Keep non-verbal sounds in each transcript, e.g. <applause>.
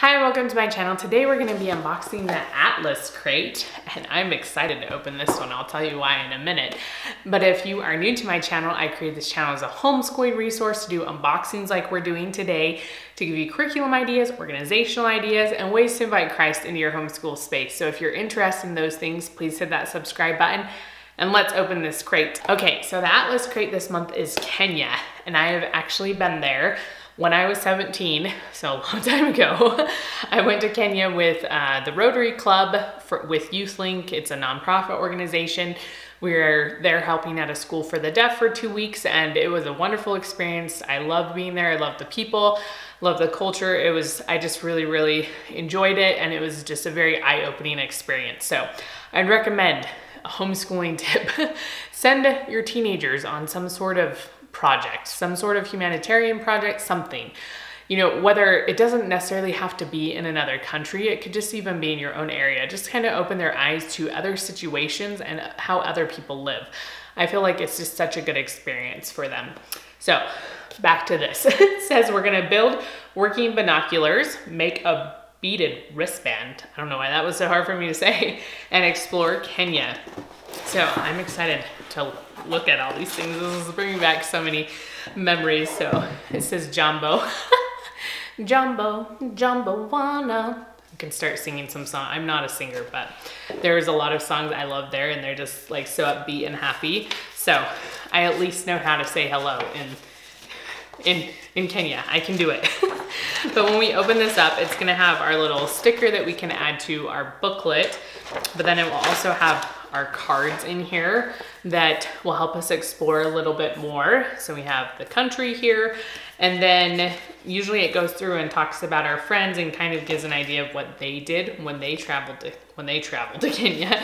Hi and welcome to my channel. Today we're going to be unboxing the Atlas crate and I'm excited to open this one. I'll tell you why in a minute. But if you are new to my channel, I created this channel as a homeschooling resource to do unboxings like we're doing today to give you curriculum ideas, organizational ideas, and ways to invite Christ into your homeschool space. So if you're interested in those things, please hit that subscribe button and let's open this crate. Okay, so the Atlas crate this month is Kenya and I have actually been there when I was 17, so a long <laughs> time ago, I went to Kenya with uh, the Rotary Club for, with YouthLink. It's a nonprofit organization. We were there helping at a school for the deaf for two weeks and it was a wonderful experience. I loved being there. I loved the people, loved the culture. It was, I just really, really enjoyed it and it was just a very eye-opening experience. So I'd recommend a homeschooling <laughs> tip. Send your teenagers on some sort of project, some sort of humanitarian project, something. You know, whether it doesn't necessarily have to be in another country, it could just even be in your own area. Just kind of open their eyes to other situations and how other people live. I feel like it's just such a good experience for them. So back to this. <laughs> it says we're gonna build working binoculars, make a beaded wristband. I don't know why that was so hard for me to say, and explore Kenya. So I'm excited to look at all these things. This is bringing back so many memories. So it says Jambo. <laughs> Jambo, Jambo wanna. You can start singing some song. I'm not a singer, but there's a lot of songs I love there and they're just like so upbeat and happy. So I at least know how to say hello in in in Kenya. I can do it. <laughs> but when we open this up, it's gonna have our little sticker that we can add to our booklet, but then it will also have our cards in here that will help us explore a little bit more. So we have the country here, and then usually it goes through and talks about our friends and kind of gives an idea of what they did when they traveled to when they traveled <laughs> to Kenya.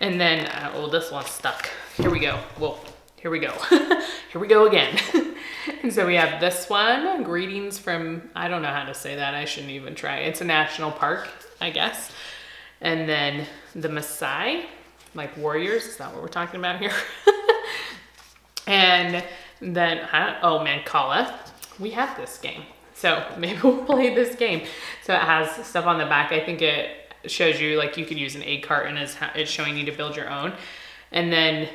And then, uh, oh, this one's stuck. Here we go. Whoa, here we go. <laughs> here we go again. <laughs> and so we have this one, greetings from, I don't know how to say that. I shouldn't even try. It's a national park, I guess. And then the Maasai, like warriors. Is that what we're talking about here? <laughs> and then, oh, Mancala. We have this game. So <laughs> maybe we'll play this game. So it has stuff on the back. I think it shows you like you could use an egg carton as it's showing you to build your own. And then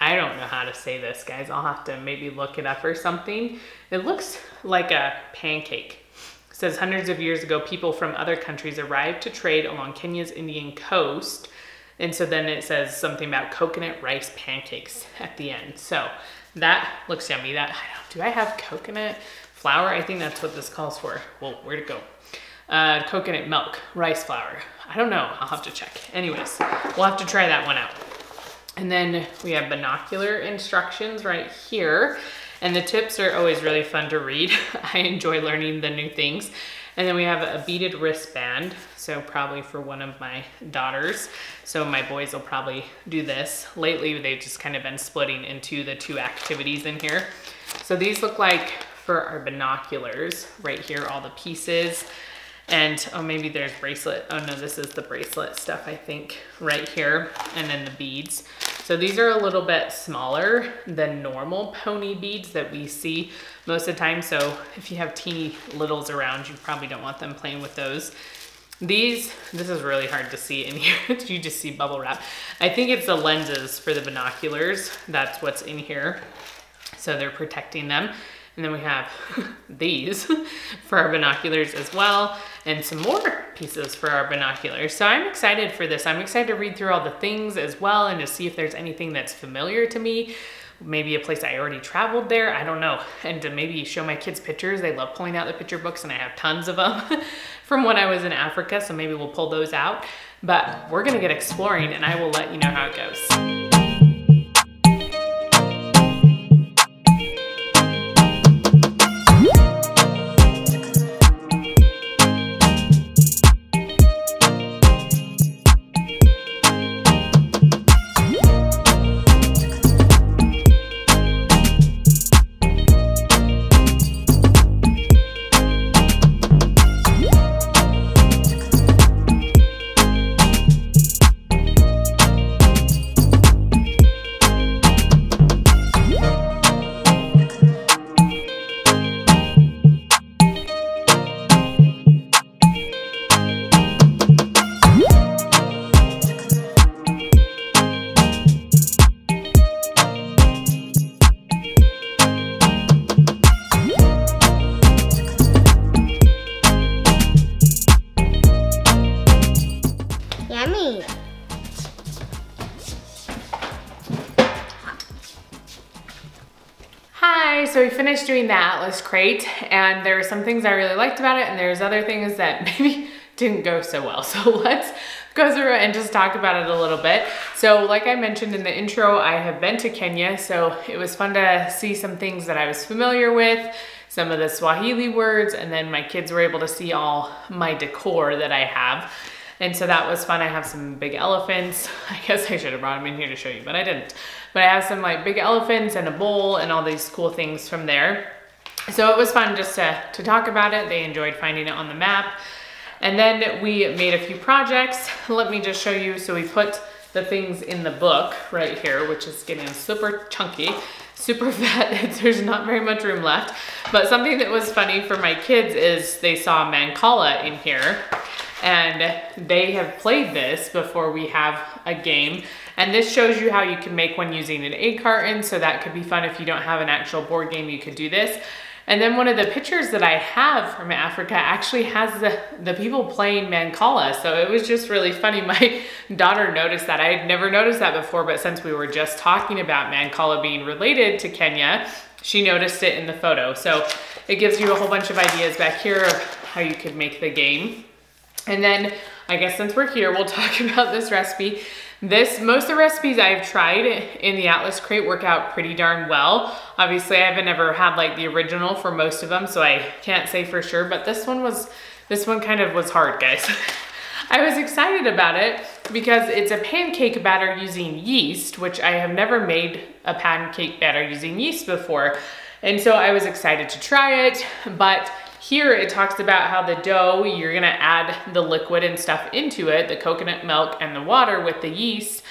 I don't know how to say this, guys. I'll have to maybe look it up or something. It looks like a pancake. It says hundreds of years ago, people from other countries arrived to trade along Kenya's Indian coast and so then it says something about coconut rice pancakes at the end. So that looks yummy. That Do I have coconut flour? I think that's what this calls for. Well, where'd it go? Uh, coconut milk, rice flour. I don't know, I'll have to check. Anyways, we'll have to try that one out. And then we have binocular instructions right here. And the tips are always really fun to read. <laughs> I enjoy learning the new things. And then we have a beaded wristband, so probably for one of my daughters. So my boys will probably do this. Lately, they've just kind of been splitting into the two activities in here. So these look like for our binoculars, right here, all the pieces. And, oh, maybe there's bracelet. Oh no, this is the bracelet stuff, I think, right here. And then the beads. So these are a little bit smaller than normal pony beads that we see most of the time. So if you have teeny littles around, you probably don't want them playing with those. These, this is really hard to see in <laughs> here. you just see bubble wrap. I think it's the lenses for the binoculars. That's what's in here. So they're protecting them. And then we have <laughs> these <laughs> for our binoculars as well, and some more pieces for our binoculars. So I'm excited for this. I'm excited to read through all the things as well and to see if there's anything that's familiar to me. Maybe a place I already traveled there, I don't know. <laughs> And to maybe show my kids pictures. They love pulling out the picture books and I have tons of them from when I was in Africa. So maybe we'll pull those out. But we're gonna get exploring and I will let you know how it goes. So we finished doing the Atlas crate and there were some things I really liked about it and there's other things that <laughs> maybe didn't go so well. So <laughs> let's go through and just talk about it a little bit. So like I mentioned in the intro, I have been to Kenya, so it was fun to see some things that I was familiar with, some of the Swahili words, and then my kids were able to see all my decor that I have. And so that was fun. I have some big elephants. <laughs> I guess I should have brought them in here to show you, but I didn't. But I have some like big elephants and a bowl and all these cool things from there. So it was fun just to, to talk about it. They enjoyed finding it on the map. And then we made a few projects. <laughs> Let me just show you. So we put the things in the book right here, which is getting super chunky, super <laughs> fat. There's not very much room left. But something that was funny for my kids is they saw Mancala in here and they have played this before we have a game. And this shows you how you can make one using an egg carton. So that could be fun if you don't have an actual board game, you could do this. And then one of the pictures that I have from Africa actually has the, the people playing Mancala. So it was just really funny. <laughs> My daughter noticed that. I had never noticed that before, but since we were just talking about Mancala being related to Kenya, she noticed it in the photo. So it gives you a whole bunch of ideas back here of how you could make the game. And then I guess since we're here, we'll <laughs> talk about this recipe. This, most of the recipes I've tried in the Atlas crate work out pretty darn well. Obviously I haven't ever had like the original for most of them, so I can't say for sure, but this one was, this one kind of was hard, guys. <laughs> I was excited about it because it's a pancake batter using yeast, which I have never made a pancake batter using yeast before. And so I was excited to try it, but here it talks about how the dough, you're gonna add the liquid and stuff into it, the coconut milk and the water with the yeast,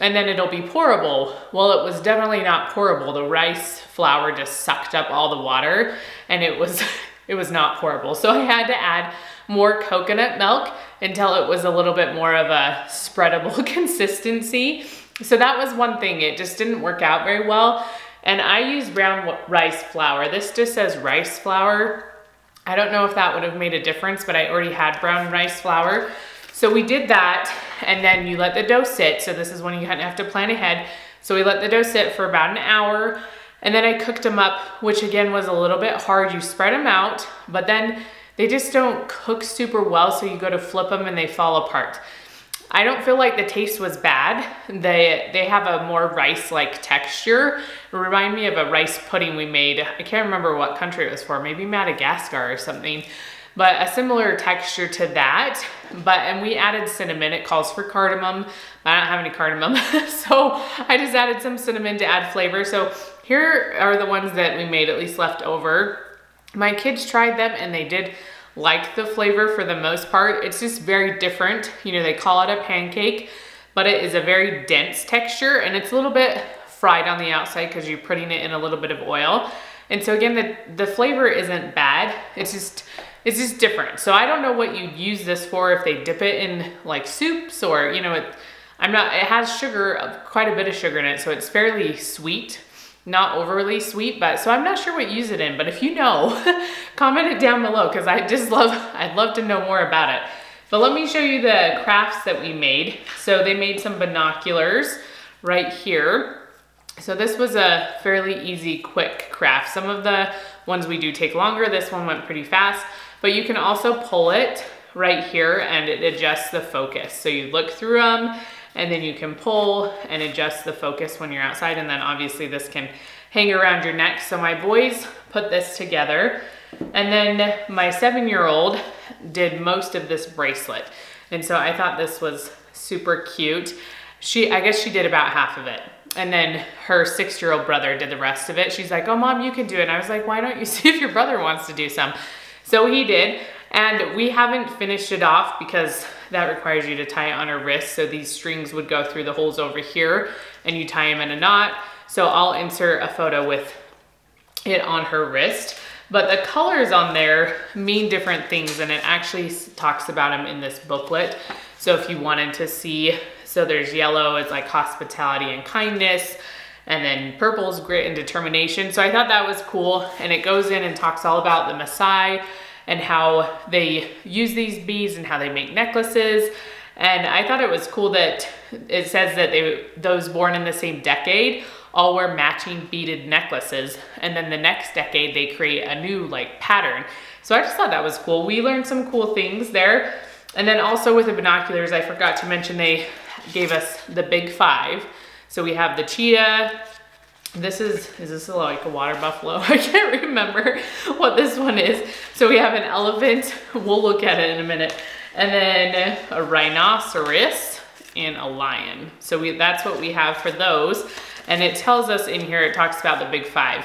and then it'll be pourable. Well, it was definitely not pourable. The rice flour just sucked up all the water and it was, <laughs> it was not pourable. So I had to add more coconut milk until it was a little bit more of a spreadable <laughs> consistency. So that was one thing. It just didn't work out very well. And I use brown rice flour. This just says rice flour. I don't know if that would have made a difference, but I already had brown rice flour. So we did that, and then you let the dough sit. So this is when you have to plan ahead. So we let the dough sit for about an hour, and then I cooked them up, which again was a little bit hard. You spread them out, but then they just don't cook super well, so you go to flip them and they fall apart. I don't feel like the taste was bad. They, they have a more rice-like texture. Remind me of a rice pudding we made. I can't remember what country it was for, maybe Madagascar or something. But a similar texture to that. But And we added cinnamon. It calls for cardamom. I don't have any cardamom. <laughs> so I just added some cinnamon to add flavor. So here are the ones that we made, at least left over. My kids tried them and they did like the flavor for the most part. It's just very different. You know, they call it a pancake, but it is a very dense texture and it's a little bit fried on the outside because you're putting it in a little bit of oil. And so again, the, the flavor isn't bad. It's just, it's just different. So I don't know what you'd use this for if they dip it in like soups or, you know, it, I'm not, it has sugar, quite a bit of sugar in it. So it's fairly sweet not overly sweet, but so I'm not sure what use it in, but if you know, <laughs> comment it down below because I just love, <laughs> I'd love to know more about it. But let me show you the crafts that we made. So they made some binoculars right here. So this was a fairly easy, quick craft. Some of the ones we do take longer. This one went pretty fast, but you can also pull it right here and it adjusts the focus. So you look through them and then you can pull and adjust the focus when you're outside and then obviously this can hang around your neck. So my boys put this together and then my seven-year-old did most of this bracelet. And so I thought this was super cute. She, I guess she did about half of it. And then her six-year-old brother did the rest of it. She's like, oh mom, you can do it. And I was like, why don't you <laughs> see if your brother wants to do some? So he did. And we haven't finished it off because that requires you to tie it on her wrist. So these strings would go through the holes over here and you tie them in a knot. So I'll insert a photo with it on her wrist. But the colors on there mean different things and it actually talks about them in this booklet. So if you wanted to see, so there's yellow, it's like hospitality and kindness. And then purple is grit and determination. So I thought that was cool. And it goes in and talks all about the Maasai and how they use these beads and how they make necklaces. And I thought it was cool that it says that they those born in the same decade all wear matching beaded necklaces. And then the next decade, they create a new like pattern. So I just thought that was cool. We learned some cool things there. And then also with the binoculars, I forgot to mention they gave us the big five. So we have the cheetah, this is, is this like a water buffalo? <laughs> I can't remember what this one is. So we have an elephant, we'll look at it in a minute. And then a rhinoceros and a lion. So we, that's what we have for those. And it tells us in here, it talks about the big five.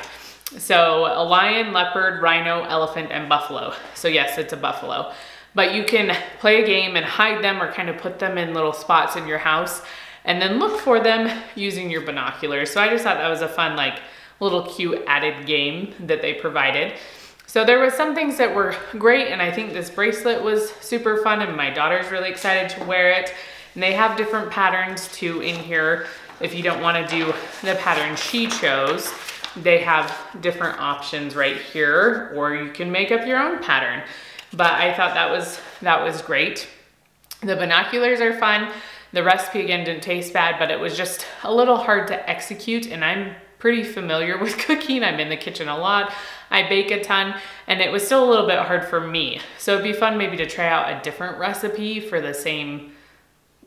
So a lion, leopard, rhino, elephant, and buffalo. So yes, it's a buffalo. But you can play a game and hide them or kind of put them in little spots in your house and then look for them using your binoculars. So I just thought that was a fun, like little cute added game that they provided. So there was some things that were great and I think this bracelet was super fun and my daughter's really excited to wear it. And they have different patterns too in here. If you don't wanna do the pattern she chose, they have different options right here or you can make up your own pattern. But I thought that was, that was great. The binoculars are fun. The recipe again didn't taste bad, but it was just a little hard to execute and I'm pretty familiar <laughs> with cooking. I'm in the kitchen a lot. I bake a ton and it was still a little bit hard for me. So it'd be fun maybe to try out a different recipe for the same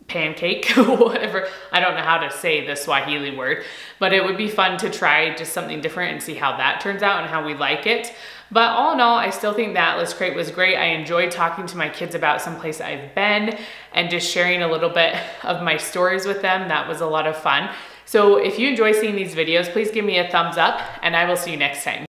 pancake, <laughs> whatever. I don't know how to say the Swahili word, but it would be fun to try just something different and see how that turns out and how we like it. But all in all, I still think that Atlas Crate was great. I enjoyed talking to my kids about some place I've been and just sharing a little bit of my stories with them. That was a lot of fun. So if you enjoy seeing these videos, please give me a thumbs up and I will see you next time.